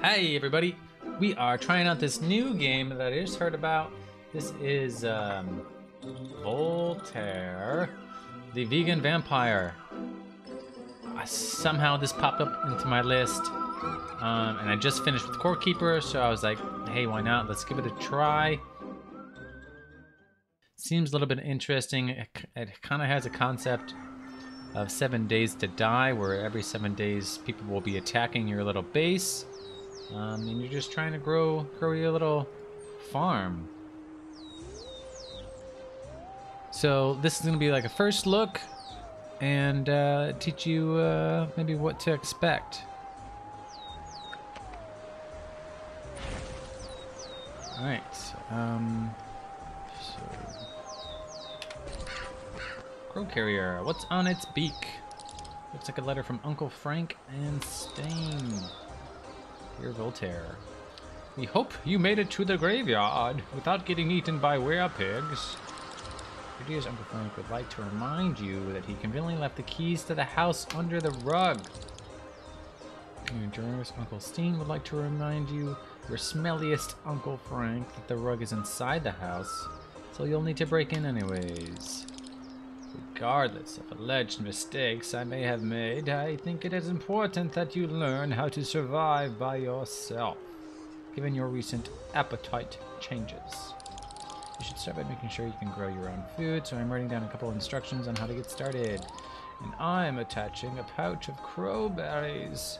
Hey everybody, we are trying out this new game that I just heard about. This is um, Voltaire, the vegan vampire. Uh, somehow this popped up into my list, um, and I just finished with Core Keeper, so I was like, hey, why not? Let's give it a try. Seems a little bit interesting. It, it kind of has a concept of seven days to die, where every seven days people will be attacking your little base. Um, and you're just trying to grow grow your little farm. So this is going to be like a first look and uh, teach you uh, maybe what to expect. All right. Um, so, crow carrier. What's on its beak? Looks like a letter from Uncle Frank and Stain. Dear Voltaire, we hope you made it to the graveyard without getting eaten by werepigs. Your dear Uncle Frank would like to remind you that he conveniently left the keys to the house under the rug. Your generous Uncle Steen would like to remind you, your smelliest Uncle Frank, that the rug is inside the house, so you'll need to break in anyways. Regardless of alleged mistakes I may have made, I think it is important that you learn how to survive by yourself, given your recent appetite changes. You should start by making sure you can grow your own food, so I'm writing down a couple of instructions on how to get started. And I'm attaching a pouch of crowberries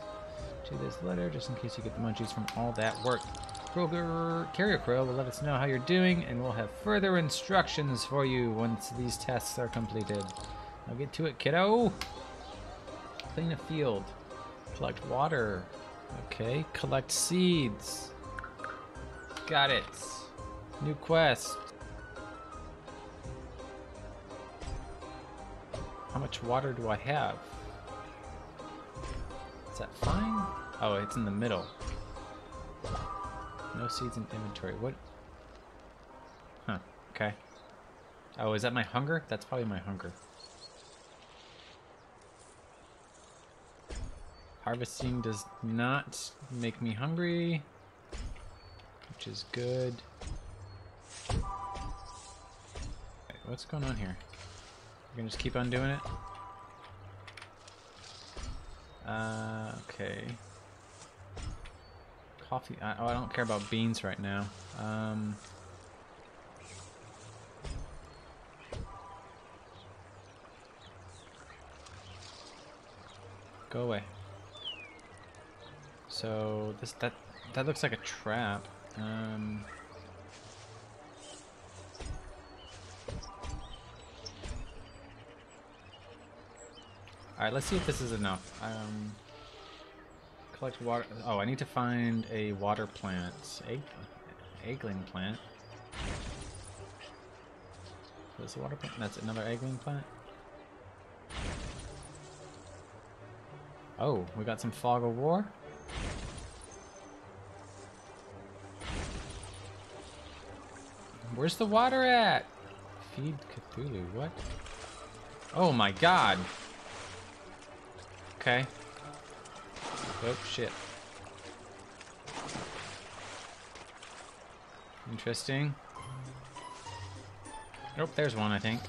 to this letter, just in case you get the munchies from all that work. Kroger Carrier Crow will let us know how you're doing, and we'll have further instructions for you once these tests are completed. Now get to it, kiddo. Clean a field. Collect water. Okay, collect seeds. Got it. New quest. How much water do I have? Is that fine? Oh, it's in the middle. No seeds in inventory. What? Huh. Okay. Oh, is that my hunger? That's probably my hunger. Harvesting does not make me hungry, which is good. what's going on here? We're gonna just keep on doing it? Uh, okay coffee. I, oh, I don't care about beans right now. Um, go away. So this that that looks like a trap. Um, all right, let's see if this is enough. Um, Collect water. Oh, I need to find a water plant. Egg, eggling plant. What's the water plant? That's another eggling plant. Oh, we got some fog of war. Where's the water at? Feed Cthulhu, what? Oh my god. Okay. Oh, shit. Interesting. Nope, there's one, I think.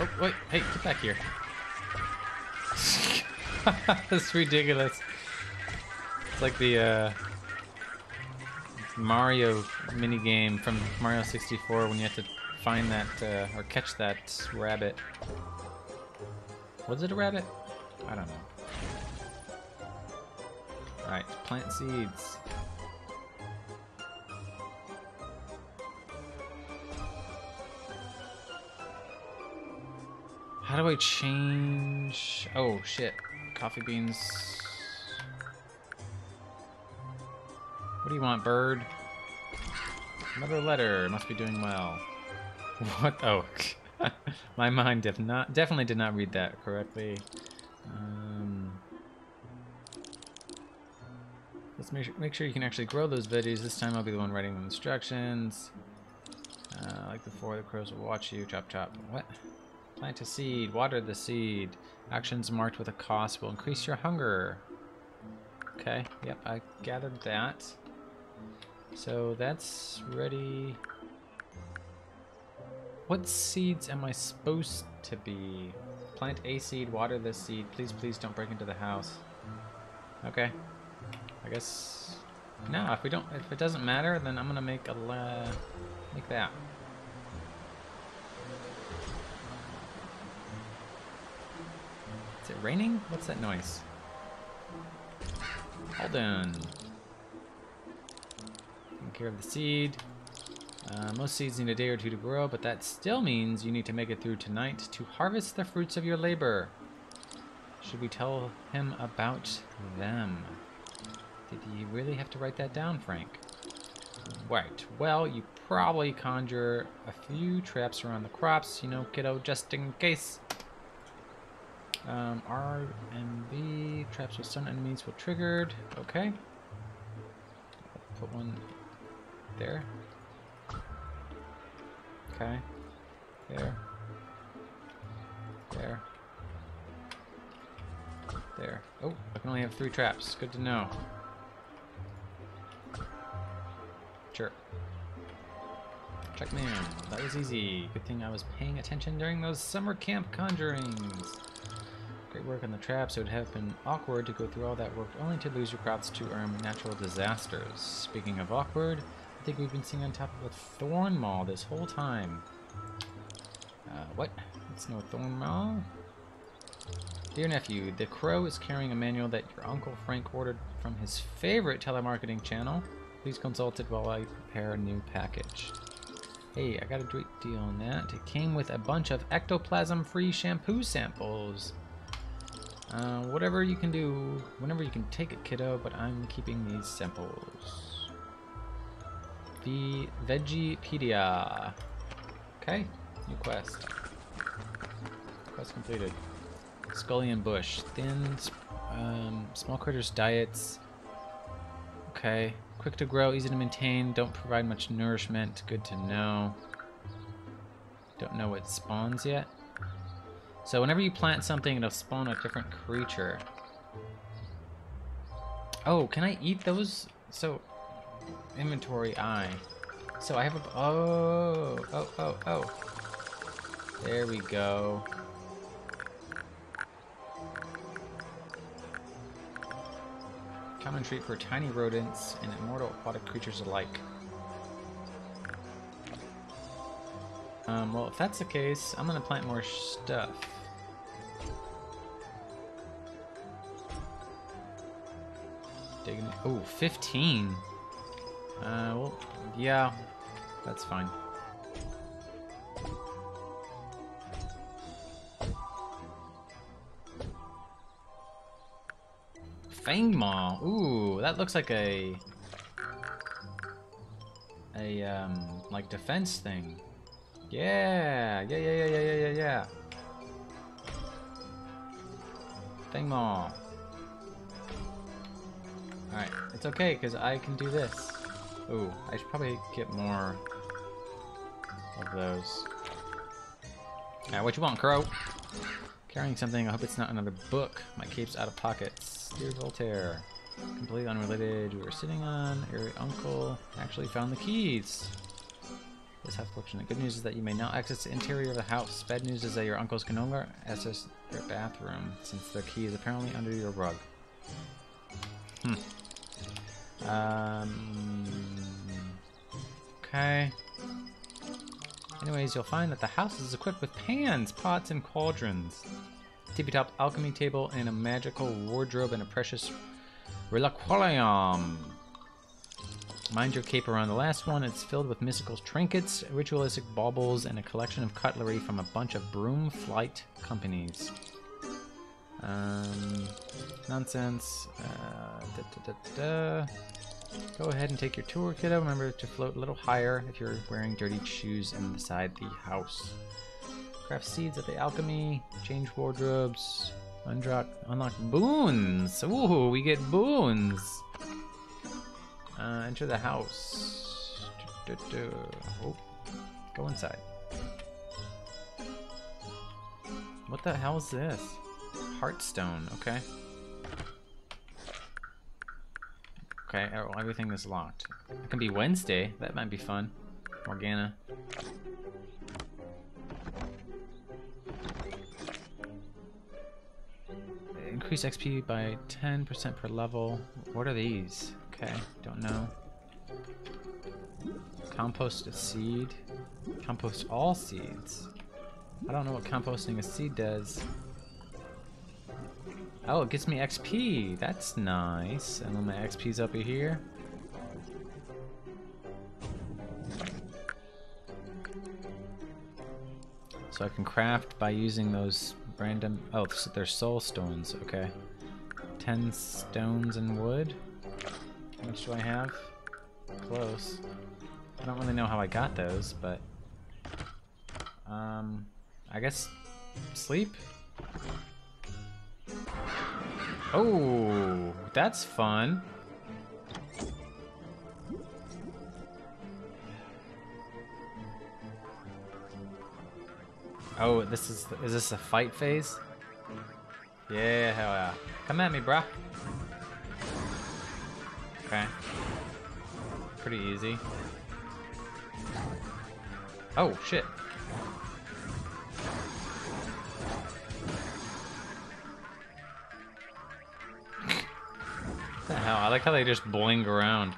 Oh, wait, hey, get back here. That's ridiculous. It's like the, uh, Mario minigame from Mario 64 when you have to find that, uh, or catch that rabbit. Was it a rabbit? I don't know. Alright, plant seeds. How do I change... Oh, shit. Coffee beans. What do you want, bird? Another letter. Must be doing well. What? Oh. My mind def not, definitely did not read that correctly. Um, let's make sure, make sure you can actually grow those veggies. This time I'll be the one writing the instructions. Uh, like before, the crows will watch you. Chop, chop. What? Plant a seed. Water the seed. Actions marked with a cost will increase your hunger. Okay, yep, I gathered that. So that's ready. What seeds am I supposed to be? Plant a seed, water this seed. Please, please don't break into the house. Okay. I guess... No, if we don't, if it doesn't matter, then I'm gonna make a, uh, make that. Is it raining? What's that noise? Hold on. Taking care of the seed. Uh, most seeds need a day or two to grow, but that still means you need to make it through tonight to harvest the fruits of your labor. Should we tell him about them? Did you really have to write that down, Frank? Right. Well, you probably conjure a few traps around the crops, you know, kiddo, just in case. Um, R and B, traps with stun enemies will triggered. Okay. Put one there. Okay. There. There. There. Oh, I can only have three traps. Good to know. Sure. Check man. That was easy. Good thing I was paying attention during those summer camp conjurings. Great work on the traps. It would have been awkward to go through all that work only to lose your crops to um, natural disasters. Speaking of awkward, I think we've been sitting on top of a thorn maw this whole time. Uh, what? It's no thorn maw? Dear nephew, the crow is carrying a manual that your Uncle Frank ordered from his favorite telemarketing channel. Please consult it while I prepare a new package. Hey, I got a great deal on that. It came with a bunch of ectoplasm-free shampoo samples. Uh, whatever you can do, whenever you can take it, kiddo, but I'm keeping these samples. The Vegipedia. Okay, new quest. Quest completed. Scullion Bush. Thin, um, small critters diets. Okay. Quick to grow, easy to maintain, don't provide much nourishment. Good to know. Don't know what spawns yet. So whenever you plant something, it'll spawn a different creature. Oh, can I eat those? So, inventory I. So I have a, oh, oh, oh, oh. There we go. Common treat for tiny rodents and immortal aquatic creatures alike. Um, well, if that's the case, I'm gonna plant more stuff. Digging. Oh, 15. Uh, well, yeah, that's fine. Fang Maw. Ooh, that looks like a a um like defense thing. Yeah, yeah, yeah, yeah, yeah, yeah, yeah, yeah. Fang Alright, it's okay, because I can do this. Ooh, I should probably get more of those. Alright, what you want, Crow? Carrying something, I hope it's not another book. My cape's out of pockets. Dear Voltaire, completely unrelated. We were sitting on. Your uncle actually found the keys. This half fortunate. Good news is that you may now access the interior of the house. Bad news is that your uncles can no longer access their bathroom since the key is apparently under your rug. Hmm. Um. Okay. Anyways, you'll find that the house is equipped with pans, pots, and cauldrons tippy-top alchemy table, and a magical wardrobe and a precious reliquarium. Mind your cape around the last one. It's filled with mystical trinkets, ritualistic baubles, and a collection of cutlery from a bunch of broom flight companies. Um, nonsense. Uh, da, da, da, Go ahead and take your tour, kiddo. Remember to float a little higher if you're wearing dirty shoes inside the house. Craft seeds at the alchemy, change wardrobes, unlock, unlock boons. Ooh, we get boons. Uh, enter the house. Oh, go inside. What the hell is this? Heartstone, okay. Okay, oh, everything is locked. It can be Wednesday. That might be fun. Morgana. Increase XP by 10% per level. What are these? Okay, don't know. Compost a seed. Compost all seeds. I don't know what composting a seed does. Oh, it gives me XP. That's nice. And then my XP's up here. So I can craft by using those random... Oh, so they're soul stones. Okay. Ten stones and wood. How much do I have? Close. I don't really know how I got those, but... Um... I guess... Sleep? Oh, that's fun. Oh, this is is this a fight phase? Yeah, hell yeah. Come at me, bruh. Okay. Pretty easy. Oh, shit. Hell? I like how they just boing around.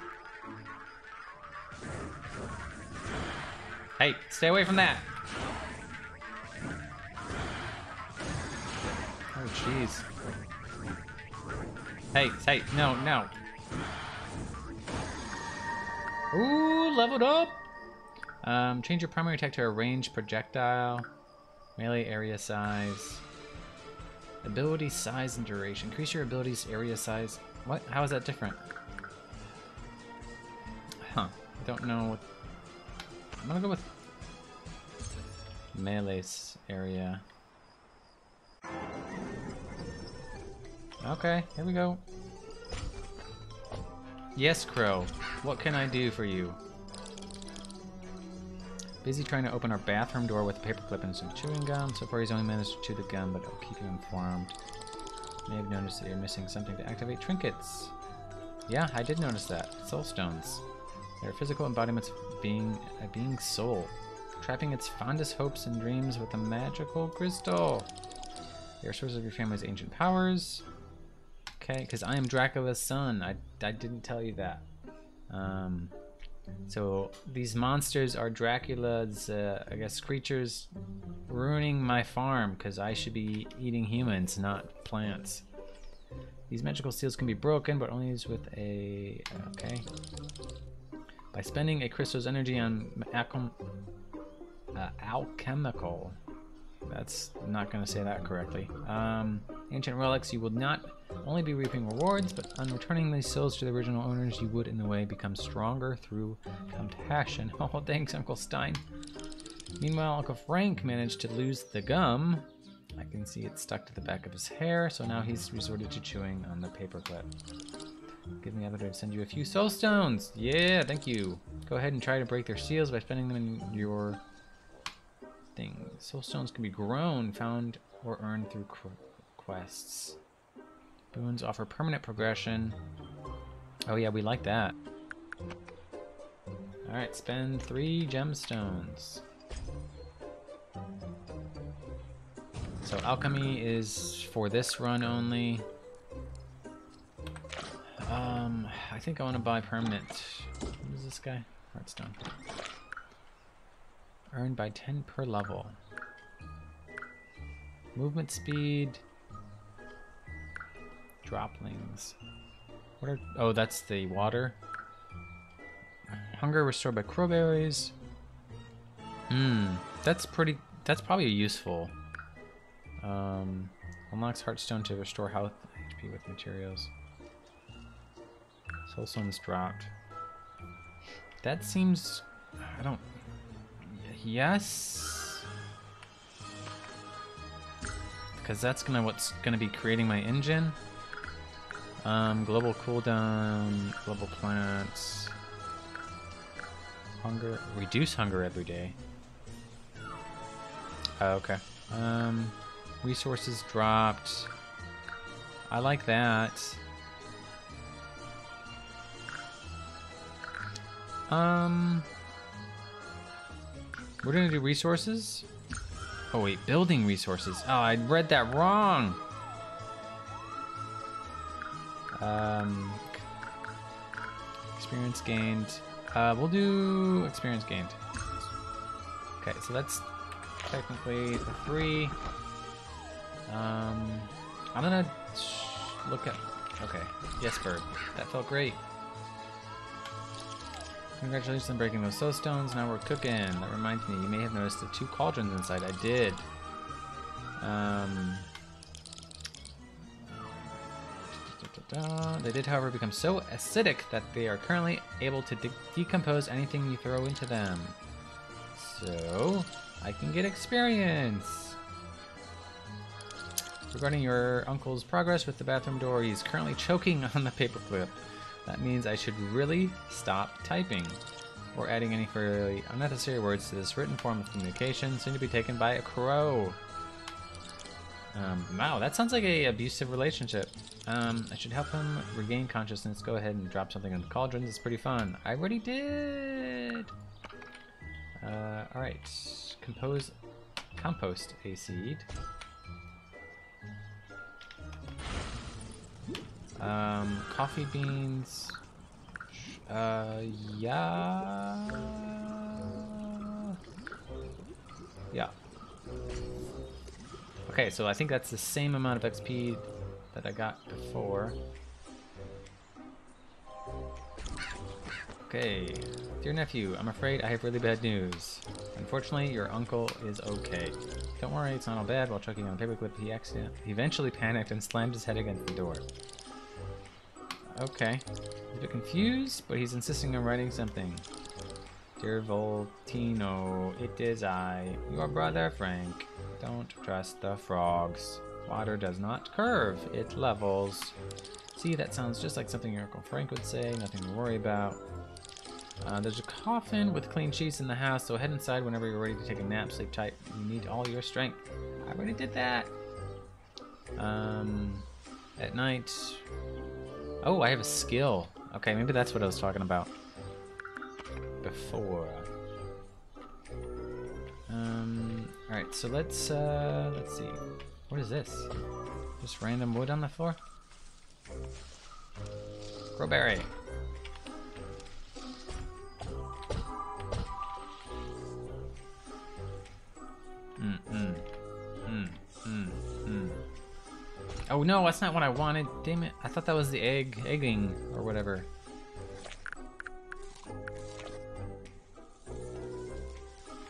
Hey, stay away from that! Oh, jeez. Hey, hey, no, no. Ooh, leveled up! Um, change your primary attack to a ranged projectile. Melee area size. Ability size and duration. Increase your ability's area size what? How is that different? Huh. I don't know. What... I'm gonna go with melee's area. Okay, here we go. Yes, Crow. What can I do for you? Busy trying to open our bathroom door with a paperclip and some chewing gum. So far he's only managed to chew the gum, but I'll keep you informed. May have noticed that you're missing something to activate trinkets. Yeah, I did notice that. Soul stones. They're physical embodiments of being a being's soul, trapping its fondest hopes and dreams with a magical crystal. They are sources of your family's ancient powers. Okay, because I am Dracula's son. I, I didn't tell you that. Um, so these monsters are Dracula's, uh, I guess, creatures ruining my farm because I should be eating humans, not plants. These magical seals can be broken, but only used with a... Okay. By spending a crystal's energy on alchem, uh, alchemical... That's I'm not going to say that correctly. Um, ancient relics, you will not only be reaping rewards, but on returning these souls to the original owners, you would in a way become stronger through compassion. Oh, thanks, Uncle Stein. Meanwhile, Uncle Frank managed to lose the gum. I can see it stuck to the back of his hair, so now he's resorted to chewing on the paperclip. Give me ability to send you a few soul stones. Yeah, thank you. Go ahead and try to break their seals by spending them in your thing. Soul stones can be grown, found, or earned through quests. Boons offer permanent progression. Oh yeah, we like that. Alright, spend three gemstones. So alchemy is for this run only. Um, I think I want to buy permanent. What is this guy? Heartstone. Earned by 10 per level. Movement speed. Droplings. What are... Oh, that's the water. Hunger restored by crowberries. Hmm, that's pretty... That's probably useful. Um, unlocks Heartstone to restore health HP with materials. Soulstone's dropped. That seems... I don't... Yes? Because that's gonna what's gonna be creating my engine. Um, global cooldown, global plants, hunger, reduce hunger every day. Oh, okay. Um, resources dropped. I like that. Um, we're gonna do resources. Oh wait, building resources. Oh, I read that wrong. Um, experience gained. Uh, we'll do experience gained. Okay, so that's technically the three. Um, I'm gonna look at. Okay, yes, bird. That felt great. Congratulations on breaking those soul stones. Now we're cooking. That reminds me, you may have noticed the two cauldrons inside. I did. Um, they did, however, become so acidic that they are currently able to de decompose anything you throw into them. So, I can get experience. Regarding your uncle's progress with the bathroom door, he's currently choking on the paperclip. That means I should really stop typing or adding any fairly unnecessary words to this written form of communication soon to be taken by a crow. Um, wow, that sounds like a abusive relationship. Um, I should help him regain consciousness. Go ahead and drop something in the cauldrons. It's pretty fun. I already did. Uh, all right. Compose, compost a seed. Um, coffee beans. Uh, yeah. Yeah. Okay, so I think that's the same amount of XP that I got before. Okay. Dear nephew, I'm afraid I have really bad news. Unfortunately, your uncle is okay. Don't worry, it's not all bad. While chucking on a paperclip, he, accident eventually panicked and slammed his head against the door. Okay. He's a bit confused, but he's insisting on writing something. Dear Voltino, it is I, your brother Frank. Don't trust the frogs. Water does not curve, it levels. See, that sounds just like something your Uncle Frank would say, nothing to worry about. Uh, there's a coffin with clean sheets in the house, so head inside whenever you're ready to take a nap. Sleep tight. You need all your strength. I already did that. Um, at night. Oh, I have a skill. Okay, maybe that's what I was talking about before. Um, all right, so let's uh, let's see. What is this? Just random wood on the floor? Crowberry. Oh no, that's not what I wanted. Damn it. I thought that was the egg, egging, or whatever.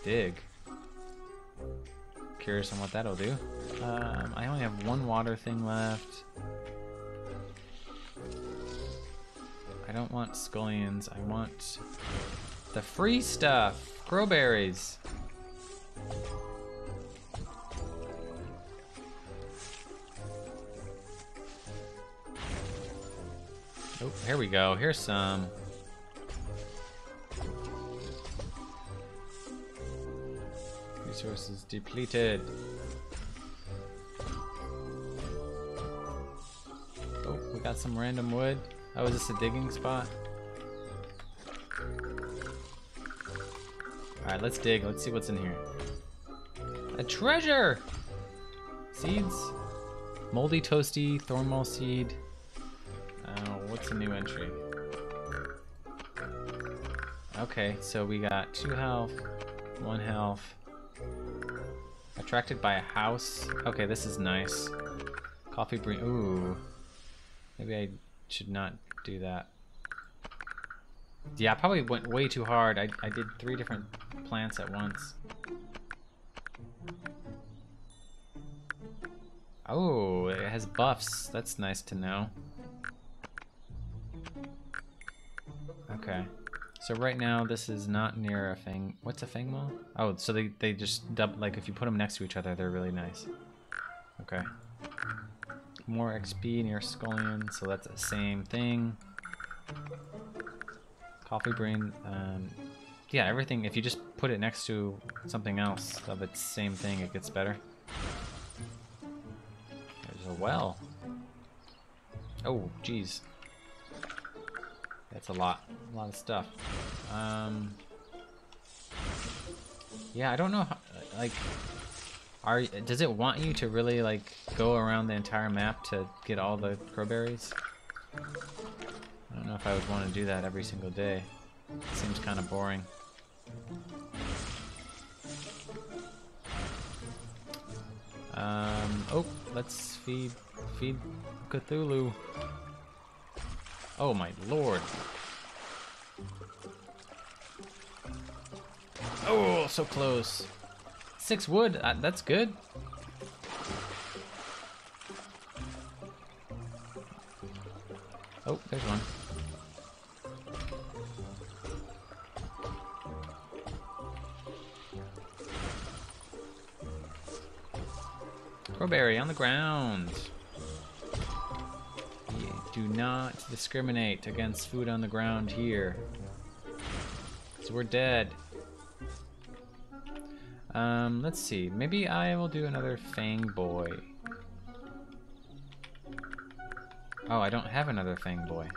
Dig. Curious on what that'll do. Um, I only have one water thing left. I don't want scullions. I want the free stuff. Crowberries. Oh, here we go. Here's some. Resources depleted. Oh, we got some random wood. Oh, is this a digging spot? Alright, let's dig. Let's see what's in here. A treasure! Seeds. Moldy toasty, thornmail seed. Oh, what's a new entry? Okay, so we got two health, one health. Attracted by a house. Okay, this is nice. Coffee brew. Ooh. Maybe I should not do that. Yeah, I probably went way too hard. I, I did three different plants at once. Oh, it has buffs. That's nice to know. Okay. So right now, this is not near a Fang... What's a Fangmo? Oh, so they, they just... Like, if you put them next to each other, they're really nice. Okay. More XP near Scullion, so that's the same thing. Coffee Brain, um, yeah, everything, if you just put it next to something else of its same thing, it gets better. There's a well. Oh, jeez. That's a lot. A lot of stuff. Um, yeah, I don't know how, like, are, does it want you to really, like, go around the entire map to get all the crowberries? I don't know if I would want to do that every single day. It seems kind of boring. Um, oh, let's feed, feed Cthulhu. Oh my lord. Oh, so close. Six wood, uh, that's good. Oh, there's one. Crowberry on the ground. Do not discriminate against food on the ground here. So we're dead. Um, let's see. Maybe I will do another Fang Boy. Oh, I don't have another Fang Boy.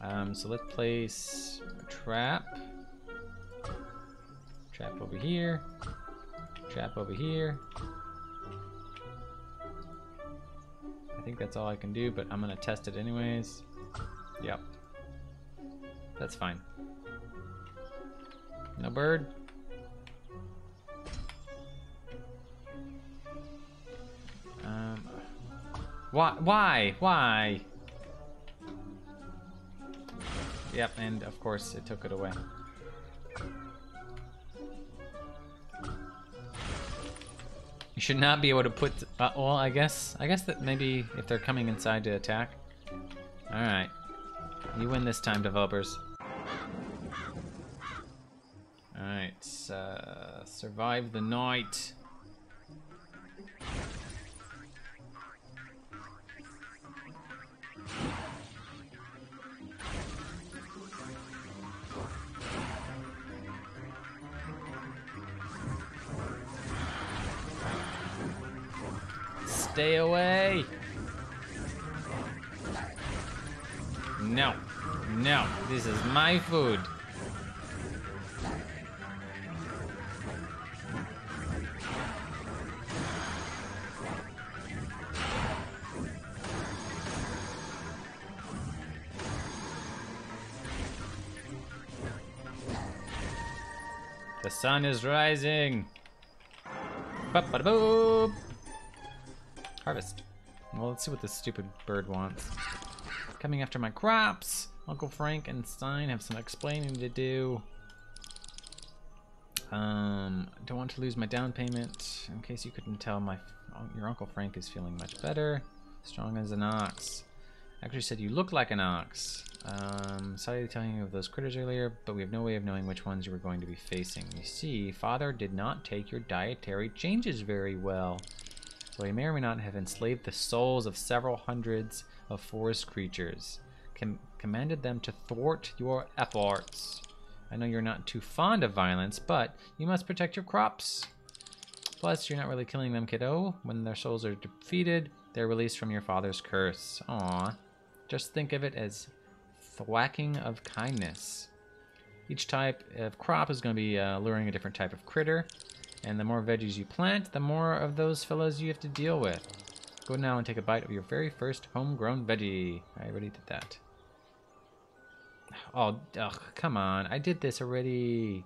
Um, so let's place a trap. Trap over here. Trap over here. Think that's all I can do, but I'm gonna test it anyways. Yep. That's fine. No bird? Um, why? Why? Why? Yep, and of course it took it away. You should not be able to put. Uh, well, I guess. I guess that maybe if they're coming inside to attack. All right, you win this time, developers. All right, uh, survive the night. No. No. This is my food. The sun is rising. Ba-ba-da-boop. Harvest. Well, let's see what this stupid bird wants. Coming after my crops. Uncle Frank and Stein have some explaining to do. Um, don't want to lose my down payment. In case you couldn't tell, my your Uncle Frank is feeling much better. Strong as an ox. Actually said you look like an ox. Um, sorry to tell you of those critters earlier, but we have no way of knowing which ones you were going to be facing. You see, Father did not take your dietary changes very well. So he may or may not have enslaved the souls of several hundreds of forest creatures. Com commanded them to thwart your efforts. I know you're not too fond of violence, but you must protect your crops. Plus, you're not really killing them, kiddo. When their souls are defeated, they're released from your father's curse. Aww. Just think of it as thwacking of kindness. Each type of crop is going to be uh, luring a different type of critter. And the more veggies you plant, the more of those fellows you have to deal with. Go now and take a bite of your very first homegrown veggie. I already did that. Oh, ugh, come on. I did this already.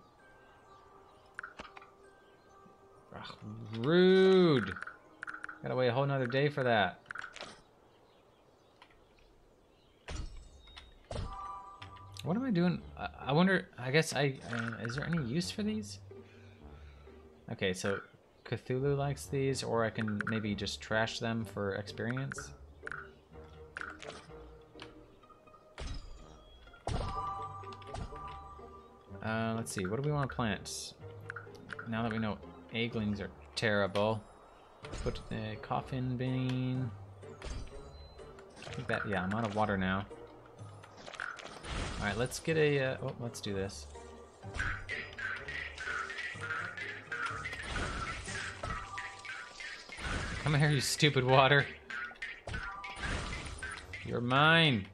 Ugh, rude. Gotta wait a whole nother day for that. What am I doing? I, I wonder, I guess I, uh, is there any use for these? Okay, so Cthulhu likes these, or I can maybe just trash them for experience. Uh, let's see, what do we want to plant? Now that we know egglings are terrible. Put the coffin bean. That, yeah, I'm out of water now. Alright, let's get a, uh, oh, let's do this. Come here, you stupid water. You're mine.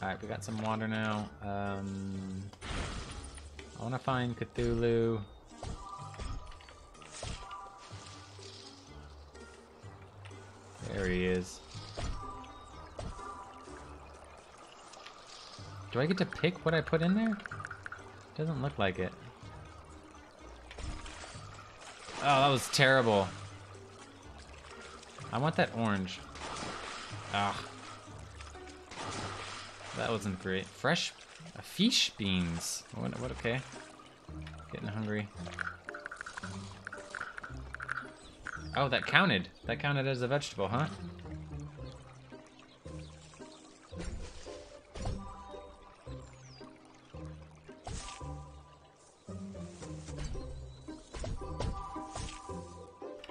Alright, we got some water now. Um, I want to find Cthulhu. There he is. Do I get to pick what I put in there? Doesn't look like it. Oh, that was terrible. I want that orange. Ah. That wasn't great. Fresh uh, fish beans. What, what, okay. Getting hungry. Oh, that counted. That counted as a vegetable, huh?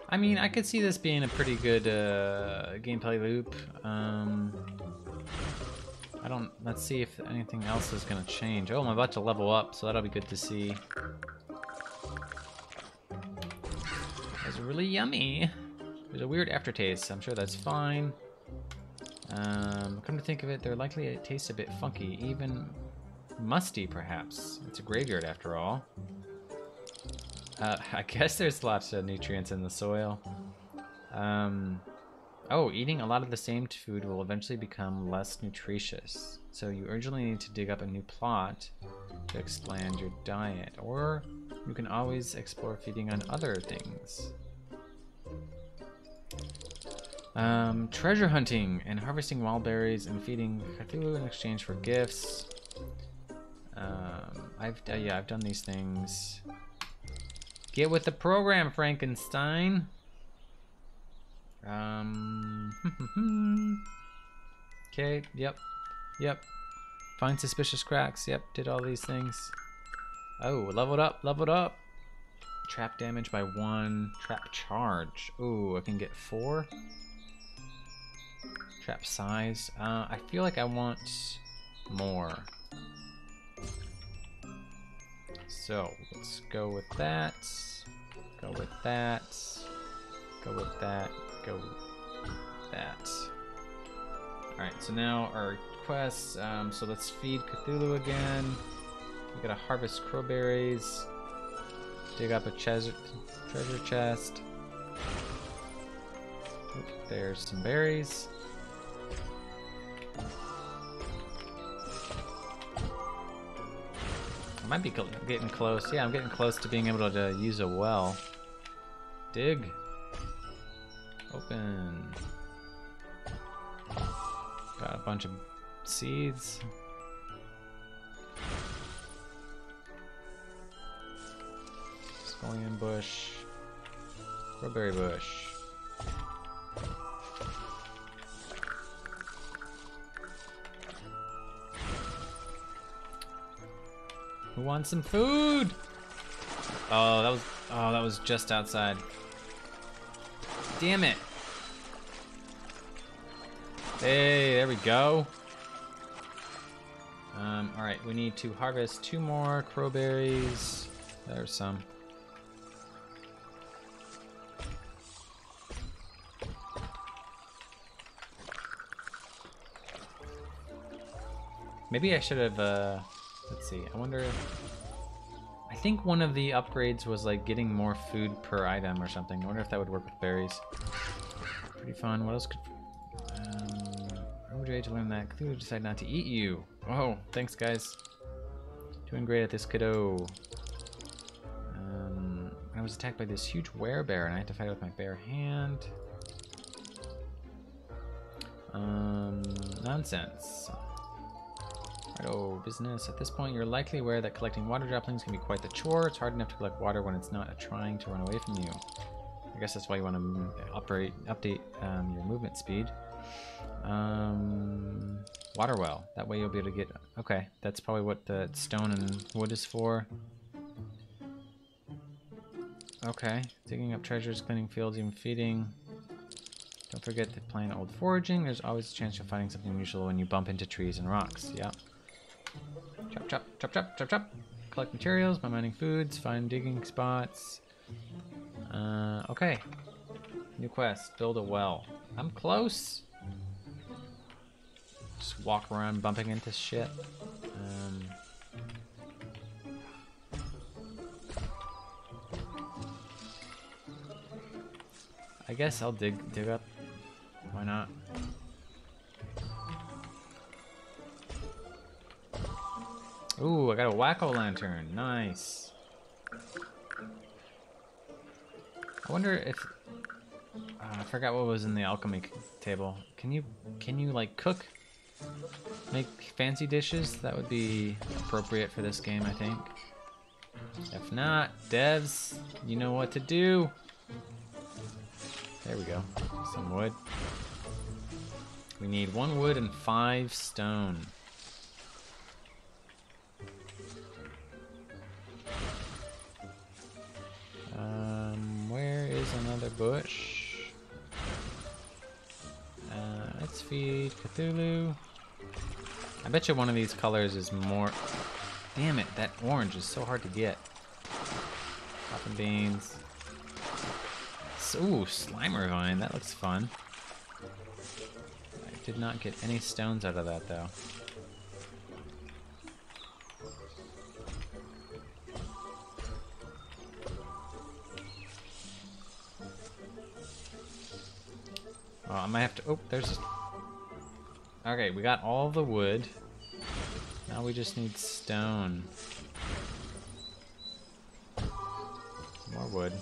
I mean, I could see this being a pretty good uh, gameplay loop. Um, I don't. Let's see if anything else is gonna change. Oh, I'm about to level up, so that'll be good to see. It's really yummy. There's a weird aftertaste. I'm sure that's fine. Um, come to think of it, they're likely to taste a bit funky, even musty, perhaps. It's a graveyard after all. Uh, I guess there's lots of nutrients in the soil. Um, oh, eating a lot of the same food will eventually become less nutritious. So you urgently need to dig up a new plot to expand your diet. Or you can always explore feeding on other things. Um, treasure hunting and harvesting wild berries and feeding Cthulhu in exchange for gifts. Um, I've uh, yeah, I've done these things. Get with the program, Frankenstein. Um. okay. Yep. Yep. Find suspicious cracks. Yep. Did all these things. Oh, leveled up. Leveled up. Trap damage by one. Trap charge. Ooh, I can get four. Trap size. Uh, I feel like I want more. So let's go with that. Go with that. Go with that. Go with that. Alright, so now our quests. Um, so let's feed Cthulhu again. We gotta harvest crowberries. Dig up a treasure chest. Oop, there's some berries. I might be getting close. Yeah, I'm getting close to being able to use a well. Dig. Open. Got a bunch of seeds. Scullion bush. Crowberry bush. Who wants some food? Oh, that was oh, that was just outside. Damn it. Hey, there we go. Um, all right, we need to harvest two more crowberries. There's some. Maybe I should have, uh, Let's see. I wonder. if... I think one of the upgrades was like getting more food per item or something. I wonder if that would work with berries. Pretty fun. What else could? Um, how would you to learn that? Cthulhu decided not to eat you. Oh, thanks, guys. Doing great at this, kiddo. Um, I was attacked by this huge werebear, and I had to fight with my bare hand. Um, nonsense. Oh, business. At this point, you're likely aware that collecting water droplings can be quite the chore. It's hard enough to collect water when it's not trying to run away from you. I guess that's why you want to operate, update um, your movement speed. Um, water well. That way you'll be able to get... Okay, that's probably what the stone and wood is for. Okay, digging up treasures, cleaning fields, even feeding. Don't forget to plan old foraging. There's always a chance you're finding something unusual when you bump into trees and rocks. Yep. Chop, chop, chop, chop, chop, chop. Collect materials by mining foods, find digging spots. Uh, okay. New quest, build a well. I'm close. Just walk around bumping into shit. Um, I guess I'll dig dig up. Why not? Ooh, I got a wacko lantern. Nice. I wonder if uh, I forgot what was in the alchemy table. Can you can you like cook, make fancy dishes? That would be appropriate for this game, I think. If not, devs, you know what to do. There we go. Some wood. We need one wood and five stone. Bush? Uh, let's feed Cthulhu. I bet you one of these colors is more. Damn it, that orange is so hard to get. Popping beans. So, ooh, Slimer vine, that looks fun. I did not get any stones out of that though. Oh, I might have to. Oh, there's. Okay, we got all the wood. Now we just need stone. More wood.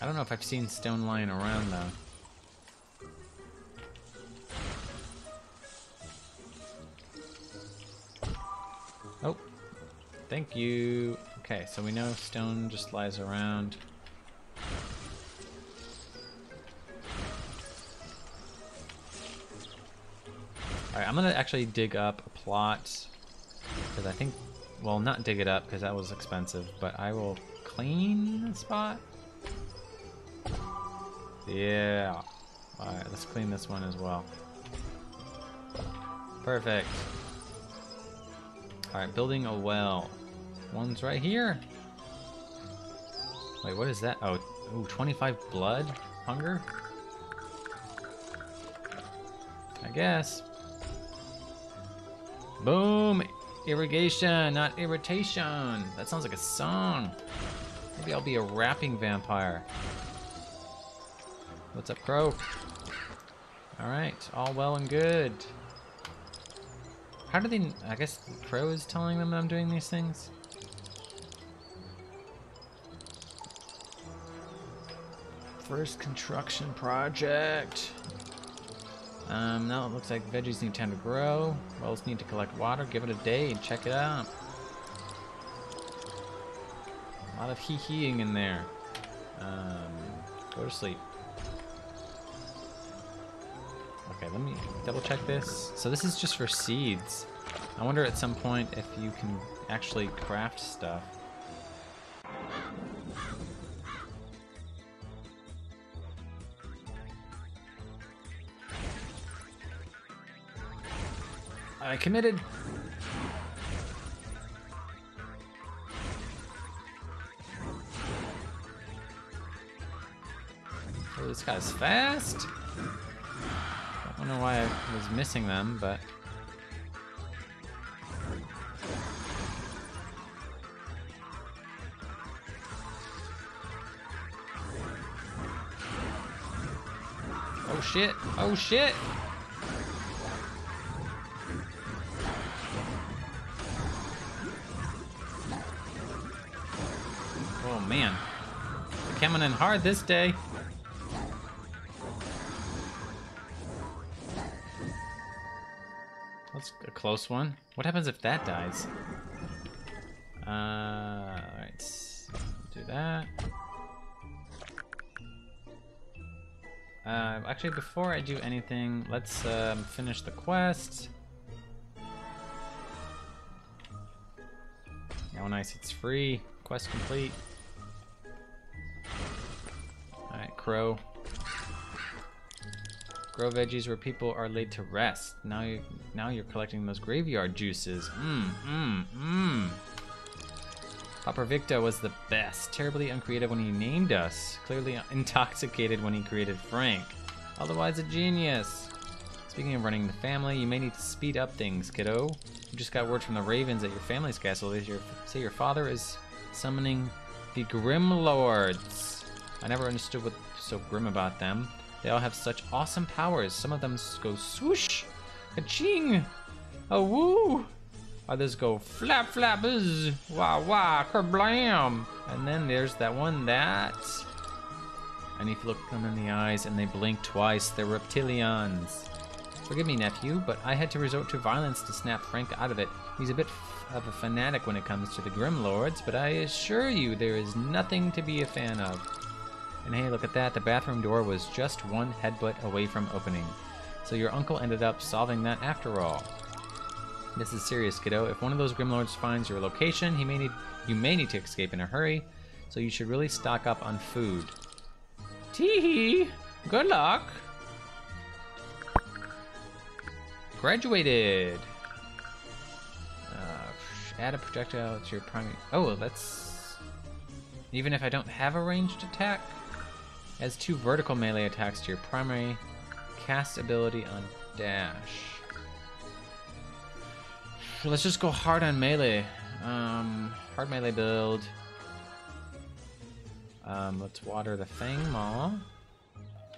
I don't know if I've seen stone lying around though. Oh, thank you. Okay, so we know stone just lies around. I'm gonna actually dig up a plot. Because I think, well, not dig it up because that was expensive, but I will clean the spot. Yeah. Alright, let's clean this one as well. Perfect. Alright, building a well. One's right here. Wait, what is that? Oh, ooh, 25 blood? Hunger? I guess. Boom! Irrigation, not irritation. That sounds like a song. Maybe I'll be a rapping vampire. What's up, Crow? Alright, all well and good. How do they... I guess Crow is telling them I'm doing these things? First construction project. Um, now it looks like veggies need time to grow. Wells need to collect water. Give it a day and check it out. A lot of hee-heeing in there. Um, go to sleep. Okay, let me double check this. So this is just for seeds. I wonder at some point if you can actually craft stuff. I committed. Oh, this guy's fast. I don't know why I was missing them, but. Oh shit! Oh shit! Coming in hard this day. That's a close one. What happens if that dies? Uh, alright. Do that. Uh, actually, before I do anything, let's um, finish the quest. Oh, nice. It's free. Quest complete. Crow. Grow veggies where people are laid to rest. Now you now you're collecting those graveyard juices. Mmm, mmm, mmm. Papa Victor was the best. Terribly uncreative when he named us. Clearly intoxicated when he created Frank. Otherwise a genius. Speaking of running the family, you may need to speed up things, kiddo. You just got word from the Ravens at your family's castle. They your, say your father is summoning the Grim Lords. I never understood what's so grim about them. They all have such awesome powers. Some of them go swoosh, ka-ching, a woo. Others go flap flap buzz, wah wah, kerblam. And then there's that one that. And if you look them in the eyes and they blink twice, they're reptilians. Forgive me, nephew, but I had to resort to violence to snap Frank out of it. He's a bit of a fanatic when it comes to the Grim Lords, but I assure you there is nothing to be a fan of. And hey, look at that, the bathroom door was just one headbutt away from opening. So your uncle ended up solving that after all. This is serious, kiddo. If one of those Grimlords finds your location, he may need you may need to escape in a hurry, so you should really stock up on food. Teehee! Good luck! Graduated! Uh, add a projectile to your primary... Oh, that's... Even if I don't have a ranged attack? As two vertical melee attacks to your primary cast ability on dash. Let's just go hard on melee. Um, hard melee build. Um, let's water the Fang Maw.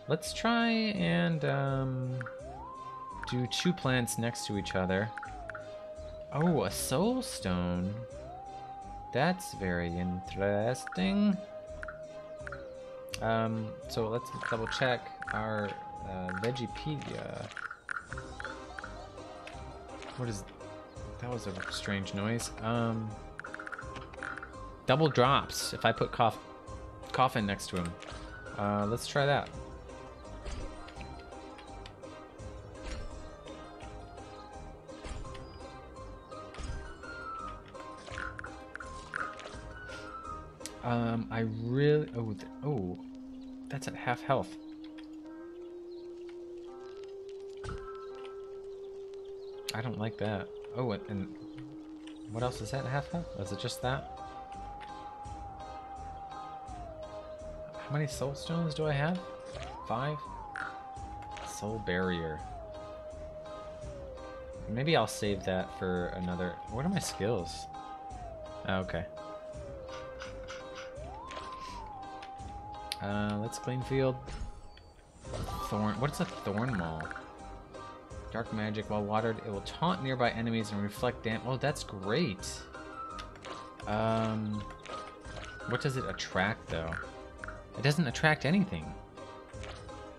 Let's try and um, do two plants next to each other. Oh, a soul stone. That's very interesting. Um, so let's double check our uh, Vegipedia. What is... That was a strange noise. Um, double drops if I put coffin next to him. Uh, let's try that. Um, I really... Oh, oh, that's at half health. I don't like that. Oh, and, what else is that half health? Is it just that? How many soul stones do I have? Five? Soul barrier. Maybe I'll save that for another... What are my skills? Oh, okay. Uh, let's clean field. Thorn. What's a thorn maw? Dark magic. While watered, it will taunt nearby enemies and reflect damage. Oh, that's great. Um, what does it attract though? It doesn't attract anything.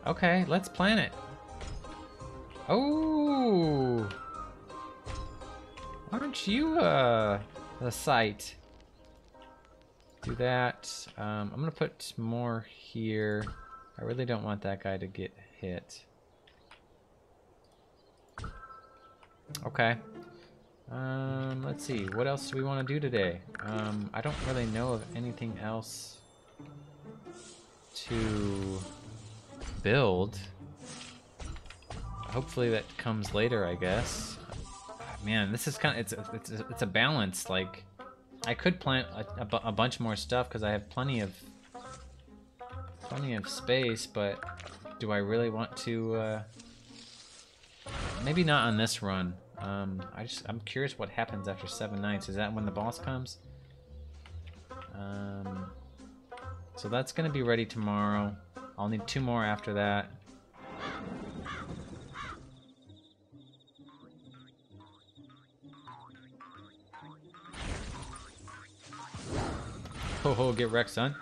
Okay, let's plan it. Oh, aren't you uh, a sight? Do that. Um, I'm gonna put more here. I really don't want that guy to get hit. Okay. Um, let's see. What else do we want to do today? Um, I don't really know of anything else to build. Hopefully that comes later, I guess. Man, this is kind of it's it's it's a balance. Like I could plant a, bunch more stuff because I have plenty of plenty of space, but do I really want to? Uh, maybe not on this run. Um, I just I'm curious what happens after seven nights. Is that when the boss comes? Um, so that's gonna be ready tomorrow. I'll need two more after that. Ho ho, get wrecked, son.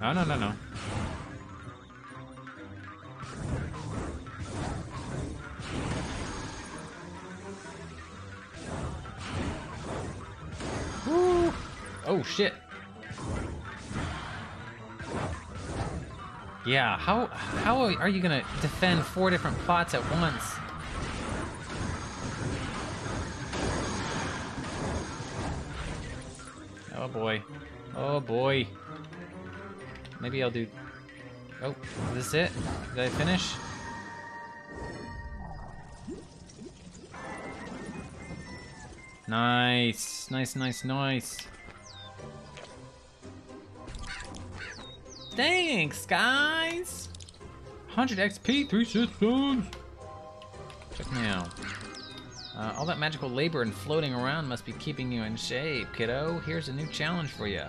No, no, no, no. Woo! Oh, shit. Yeah, how how are you gonna defend four different plots at once? Oh boy. Oh boy. Maybe I'll do... Oh, is this it? Did I finish? Nice. Nice, nice, nice, Thanks, guys! 100 XP, 3 systems! Check me out. Uh, all that magical labor and floating around must be keeping you in shape, kiddo. Here's a new challenge for you.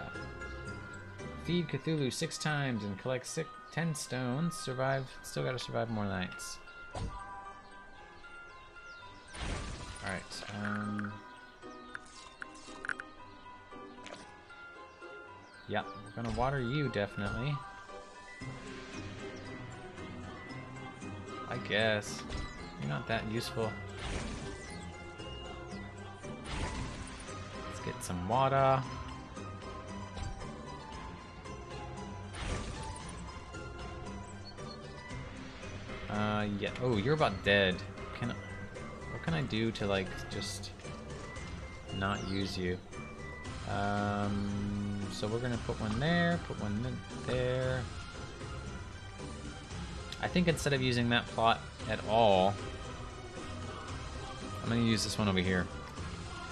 Feed Cthulhu six times and collect six, ten stones. Survive. Still gotta survive more nights. Alright, um... Yeah, we're gonna water you, definitely. I guess. You're not that useful. Let's get some water. Uh, yeah. Oh, you're about dead. Can what can I do to like just not use you? Um, so we're gonna put one there, put one there. I think instead of using that plot at all, I'm gonna use this one over here.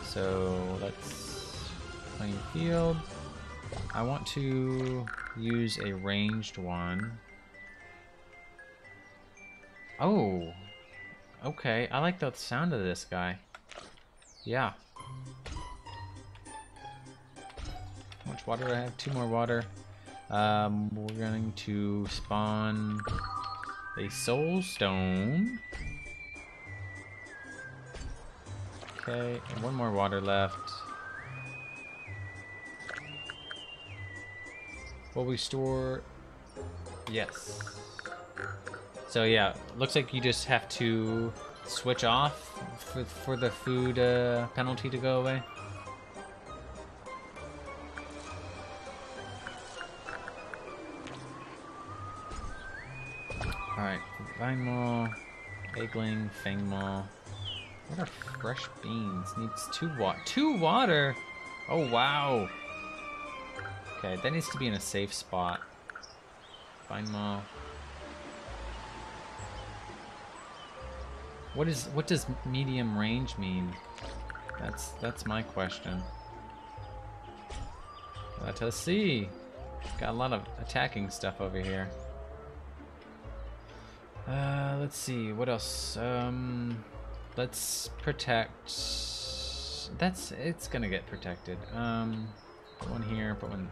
So let's playing field. I want to use a ranged one. Oh, okay. I like the sound of this guy. Yeah. How much water do I have? Two more water. Um, we're going to spawn a soul stone. Okay, and one more water left. Will we store? Yes. So yeah, looks like you just have to switch off for, for the food uh, penalty to go away. Vine eggling, fang maw. What are fresh beans? Needs two water. Two water? Oh wow. Okay, that needs to be in a safe spot. Vine maw. What is what does medium range mean? That's that's my question. Let us see. Got a lot of attacking stuff over here. Uh, let's see. What else? Um, let's protect. That's it's gonna get protected. Um, put one here. Put one.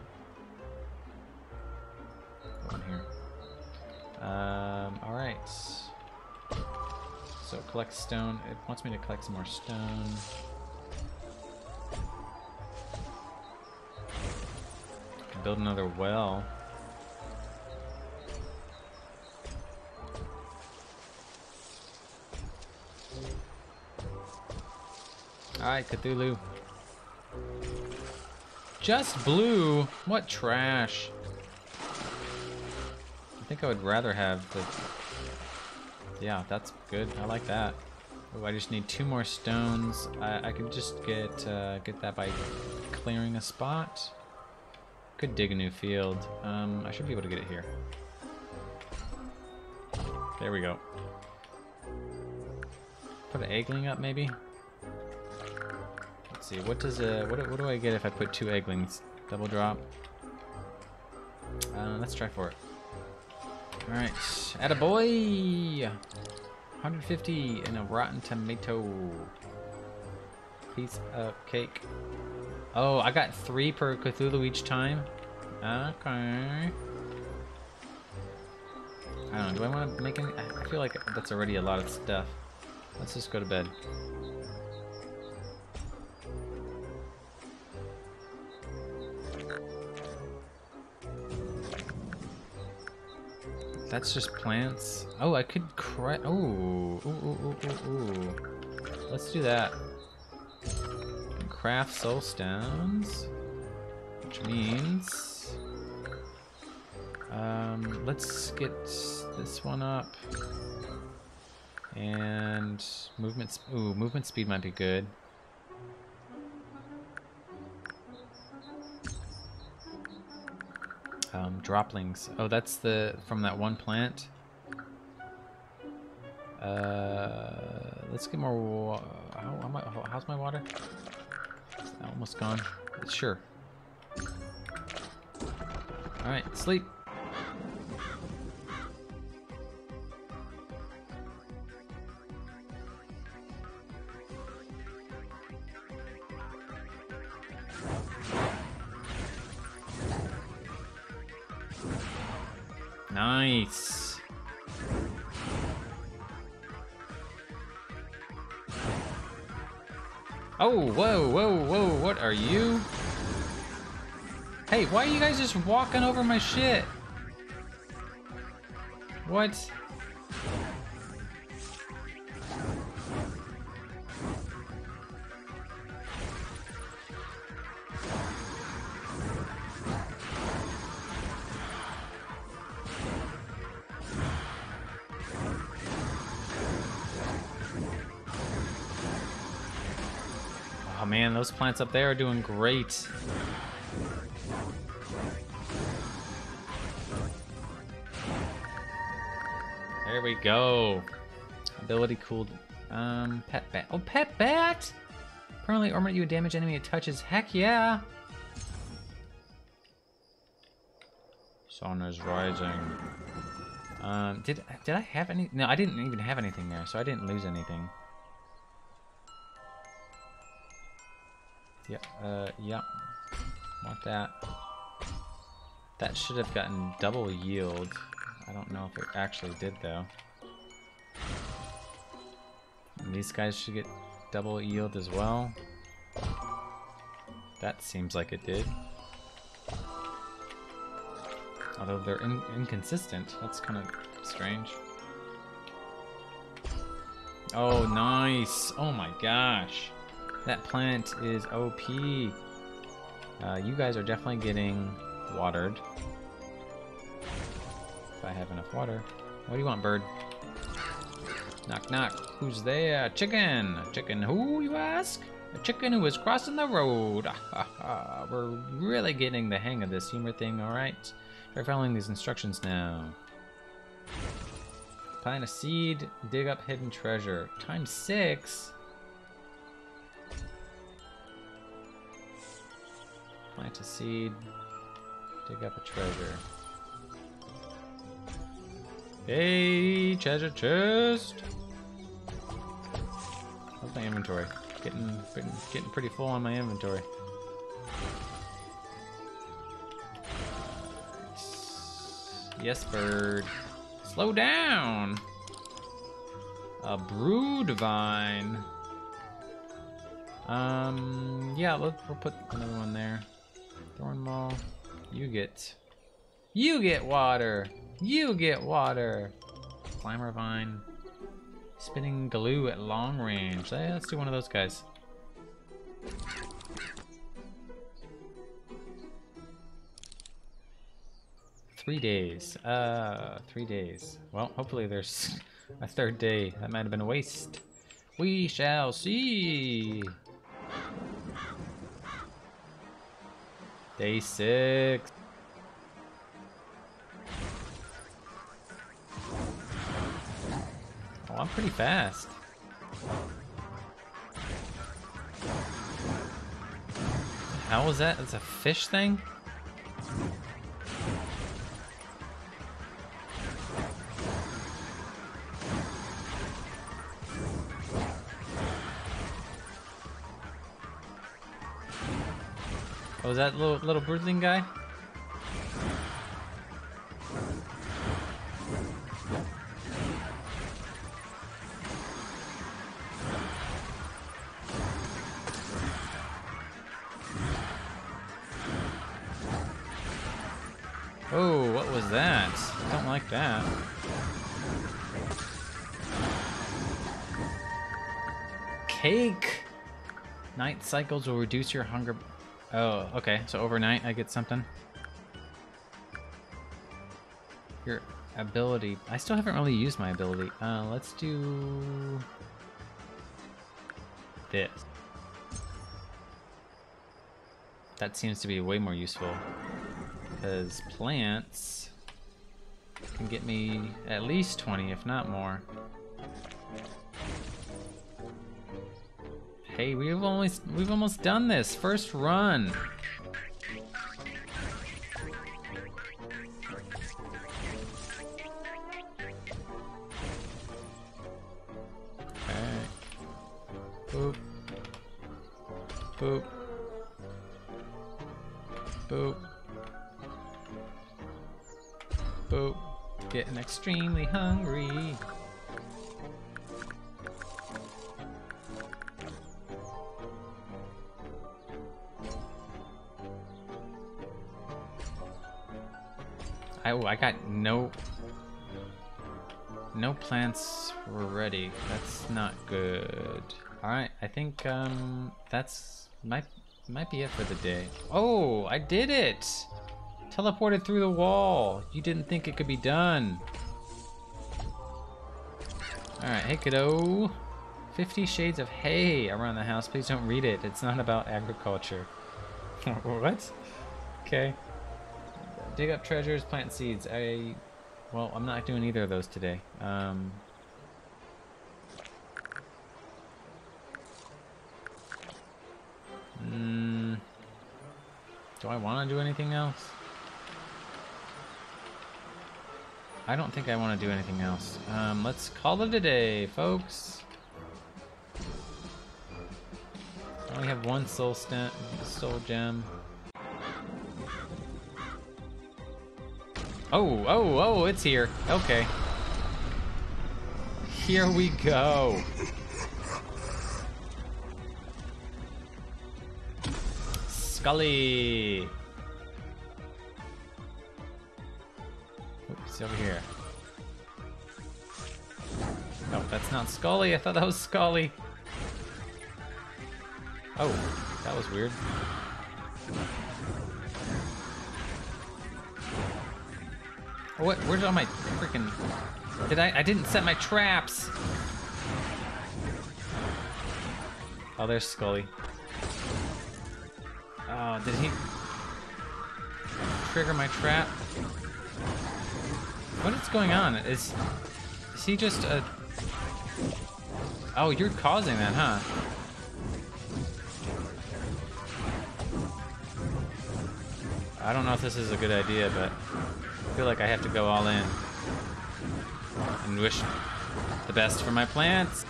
Put one here. Um, all right. So collect stone. It wants me to collect some more stone. Build another well. Alright, Cthulhu. Just blue? What trash. I think I would rather have the yeah, that's good. I like that. Oh, I just need two more stones. I, I could just get uh, get that by clearing a spot. Could dig a new field. Um, I should be able to get it here. There we go. Put an eggling up, maybe. See. What does a what, what do I get if I put two egglings? Double drop. Uh, let's try for it. Alright, a boy. 150 and a rotten tomato. Piece of cake. Oh, I got three per Cthulhu each time? Okay. I don't know, do I want to make any? I feel like that's already a lot of stuff. Let's just go to bed. That's just plants. Oh, I could cra- oh, ooh, ooh, ooh, ooh, Let's do that. Craft soul stones, which means, um, let's get this one up. And movement, ooh, movement speed might be good. Um, droplings. Oh, that's the from that one plant. Uh, let's get more. How, how, how's my water? Almost gone. Sure. Alright, sleep. Nice. Oh, whoa, whoa, whoa, what are you? Hey, why are you guys just walking over my shit? What? Those plants up there are doing great. There we go. Ability cooled. Um, pet bat. Oh, pet bat! Permanently ornament you damage enemy it touches. Heck yeah! Sun is rising. Um, did did I have any? No, I didn't even have anything there, so I didn't lose anything. Yeah, uh, yeah. Want that. That should have gotten double yield. I don't know if it actually did, though. And these guys should get double yield as well. That seems like it did. Although they're in inconsistent. That's kind of strange. Oh, nice. Oh my gosh. That plant is OP. Uh, you guys are definitely getting watered. If I have enough water. What do you want, bird? Knock, knock. Who's there? Chicken. Chicken who, you ask? A chicken who is crossing the road. We're really getting the hang of this humor thing, alright? We're following these instructions now. Plant a seed, dig up hidden treasure. Times six? Plant a seed, dig up a treasure. Hey, treasure chest! How's my inventory? Getting, getting, getting pretty full on my inventory. Yes, bird. Slow down! A brood vine. Um, yeah, let's we'll put another one there. Thornmaw, you get, you get water. You get water. Climber vine. Spinning glue at long range. Hey, let's do one of those guys. Three days. Uh, three days. Well, hopefully there's a third day. That might have been a waste. We shall see. Day six. Oh, I'm pretty fast. How was that? It's a fish thing? Was that little little broodling guy? Oh, what was that? I Don't like that. Cake! Night cycles will reduce your hunger. Oh, okay. So overnight I get something. Your ability. I still haven't really used my ability. Uh, let's do this. That seems to be way more useful because plants can get me at least 20, if not more. Hey, we've almost we've almost done this. First run. Okay. Boop. Boop. Boop. Boop. Getting extremely hungry. Plants were ready. That's not good. All right, I think um that's might might be it for the day. Oh, I did it! Teleported through the wall. You didn't think it could be done. All right, hey kiddo. Fifty Shades of Hay around the house. Please don't read it. It's not about agriculture. what? Okay. Dig up treasures, plant seeds. I, well, I'm not doing either of those today. Um, mm, do I want to do anything else? I don't think I want to do anything else. Um, let's call it a day, folks. I only have one soul soul gem. Oh, oh, oh, it's here. Okay. Here we go. Scully. Oops, over here. No, that's not Scully. I thought that was Scully. Oh, that was weird. Oh, what? Where's all my freaking? Did I? I didn't set my traps. Oh, there's Scully. Oh, did he trigger my trap? What is going on? Is is he just a? Oh, you're causing that, huh? I don't know if this is a good idea, but I feel like I have to go all in and wish the best for my plants.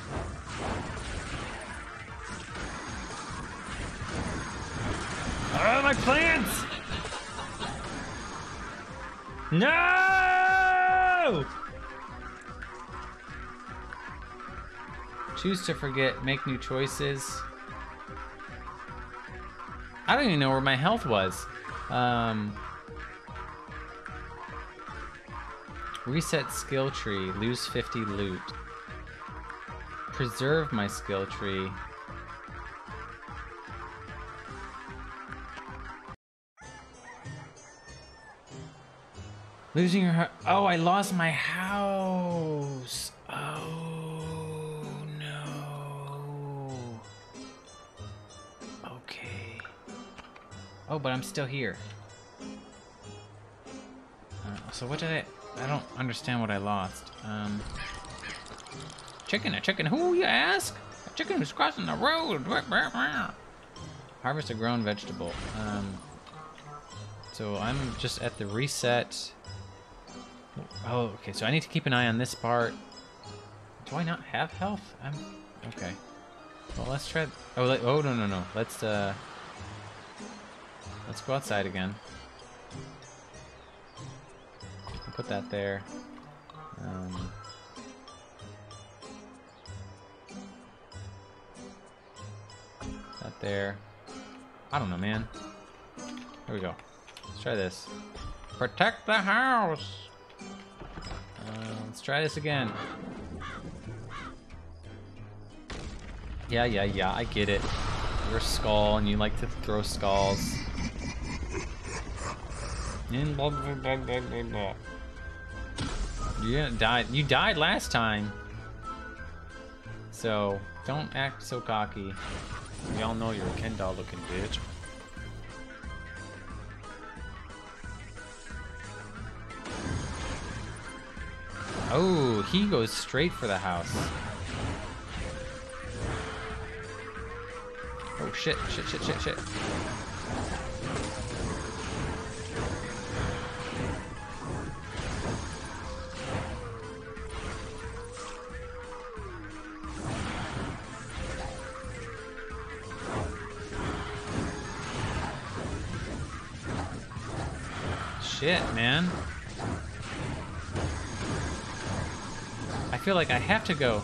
Oh, my plants! No! Choose to forget, make new choices. I don't even know where my health was. Um, Reset skill tree, lose 50 loot. Preserve my skill tree. Losing your Oh, I lost my house. Oh, but I'm still here. Uh, so what did I... I don't understand what I lost. Um, chicken, a chicken, who you ask? A chicken who's crossing the road. Harvest a grown vegetable. Um, so I'm just at the reset. Oh, okay. So I need to keep an eye on this part. Do I not have health? I'm okay. Well, let's try. Oh, let, oh no no no. Let's uh. Let's go outside again. put that there. Um, that there. I don't know, man. Here we go. Let's try this. Protect the house! Uh, let's try this again. Yeah, yeah, yeah, I get it. You're a skull and you like to throw skulls. And blah, blah, blah, blah, blah, blah. You died. You died last time. So don't act so cocky. We all know you're a Ken doll looking bitch. Oh, he goes straight for the house. Oh shit, shit, shit, shit, shit. Shit, feel like I have to go.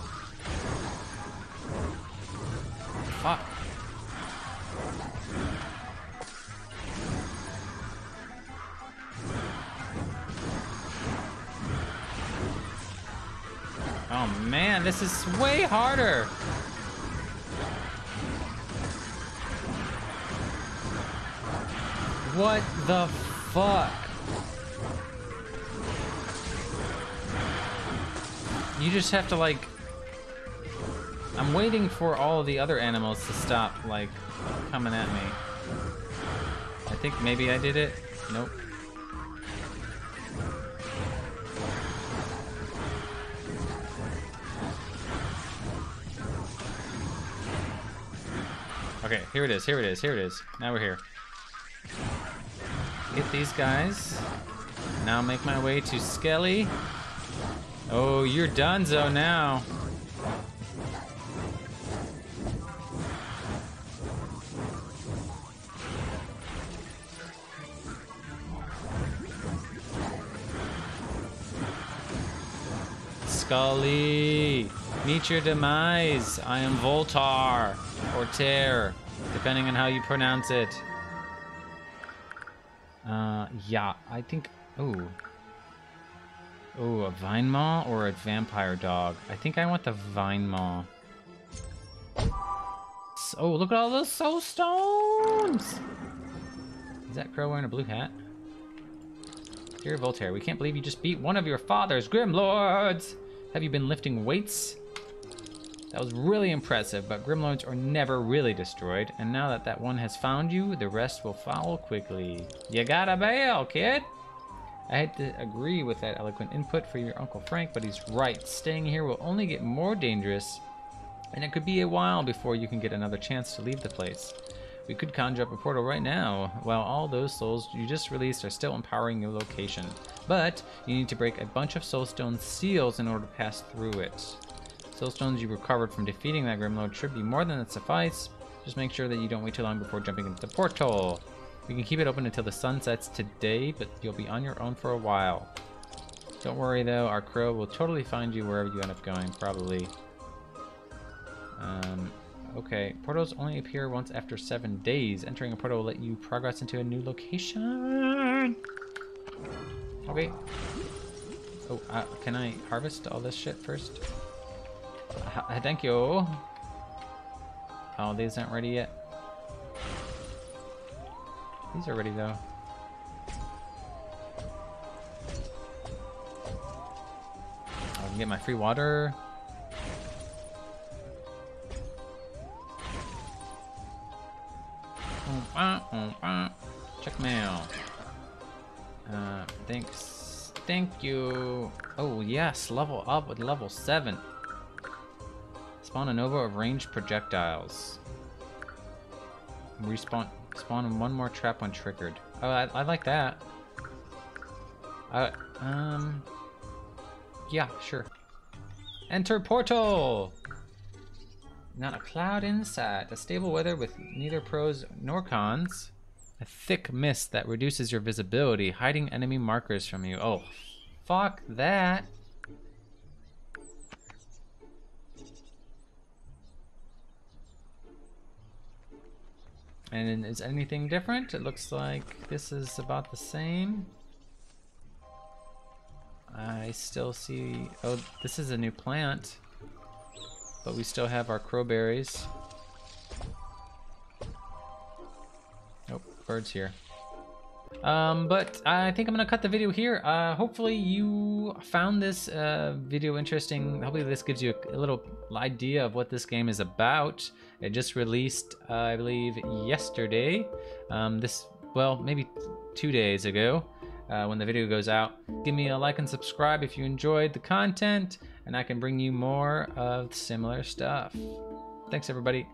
Fuck. Oh man, this is way harder. What the fuck? You just have to like... I'm waiting for all the other animals to stop, like, coming at me. I think maybe I did it. Nope. Okay, here it is, here it is, here it is. Now we're here. Get these guys. Now make my way to Skelly. Oh, you're donezo now. Scully, meet your demise. I am Voltar, or Tear, depending on how you pronounce it. Uh, yeah, I think. Oh. Oh, a vine maw or a vampire dog? I think I want the vine maw. Oh, look at all those soul stones! Is that crow wearing a blue hat? Dear Voltaire, we can't believe you just beat one of your father's Grimlords! Have you been lifting weights? That was really impressive, but Grimlords are never really destroyed, and now that that one has found you, the rest will follow quickly. You gotta bail, kid! I had to agree with that eloquent input for your Uncle Frank, but he's right. Staying here will only get more dangerous, and it could be a while before you can get another chance to leave the place. We could conjure up a portal right now, while all those souls you just released are still empowering your location. But you need to break a bunch of soulstone seals in order to pass through it. Soulstones you recovered from defeating that Grimlord should be more than that suffice. Just make sure that you don't wait too long before jumping into the portal. We can keep it open until the sun sets today, but you'll be on your own for a while. Don't worry though, our crow will totally find you wherever you end up going, probably. Um, okay, portals only appear once after seven days. Entering a portal will let you progress into a new location. Okay. Oh, uh, can I harvest all this shit first? Uh, thank you. Oh, these aren't ready yet. These are ready though. I can get my free water. Check mail. Uh, thanks. Thank you. Oh yes, level up with level 7. Spawn a Nova of ranged projectiles. Respawn Spawn one more trap when triggered. Oh, I, I like that. Uh, um, yeah, sure. Enter portal! Not a cloud in sight. A stable weather with neither pros nor cons. A thick mist that reduces your visibility, hiding enemy markers from you. Oh, fuck that. And is anything different? It looks like this is about the same. I still see... Oh, this is a new plant. But we still have our crowberries. Nope, birds here. Um, but I think I'm gonna cut the video here. Uh, hopefully you found this uh, video interesting. Hopefully this gives you a, a, little idea of what this game is about. It just released, uh, I believe, yesterday. Um, this, well, maybe two days ago uh, when the video goes out. Give me a like and subscribe if you enjoyed the content, and I can bring you more of similar stuff. Thanks, everybody.